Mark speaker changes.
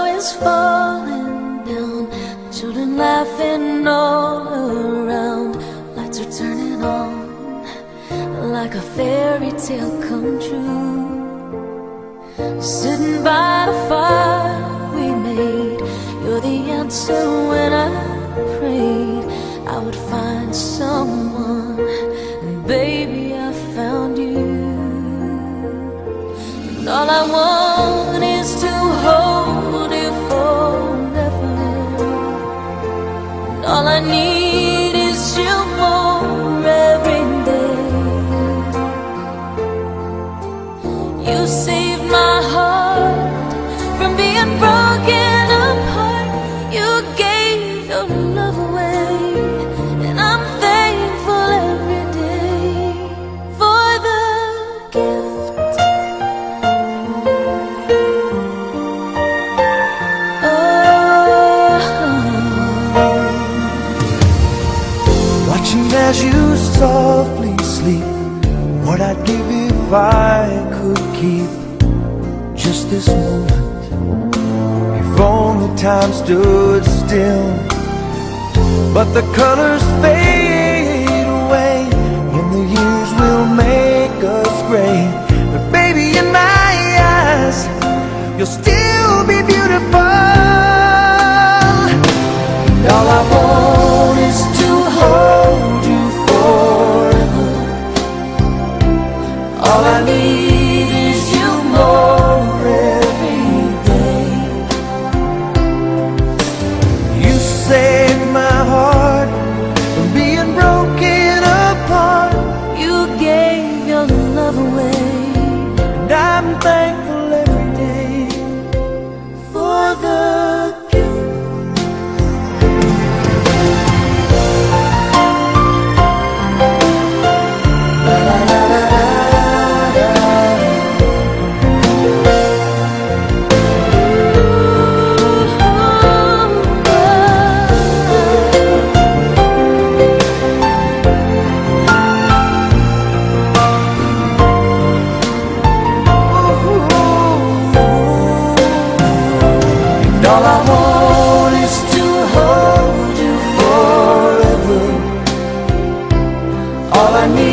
Speaker 1: snow is falling down. Children laughing all around. Lights are turning on Like a fairy tale come true. Sitting by the fire we made You're the answer when I prayed. I would find someone And baby I found you. And all I want
Speaker 2: softly sleep. What I'd give if I could keep Just this moment. If only time stood still. But the colors fade away And the years will make us gray. But baby in my eyes You'll still be beautiful all I
Speaker 1: want
Speaker 2: is
Speaker 1: to
Speaker 2: hold
Speaker 1: you
Speaker 2: forever. All I need.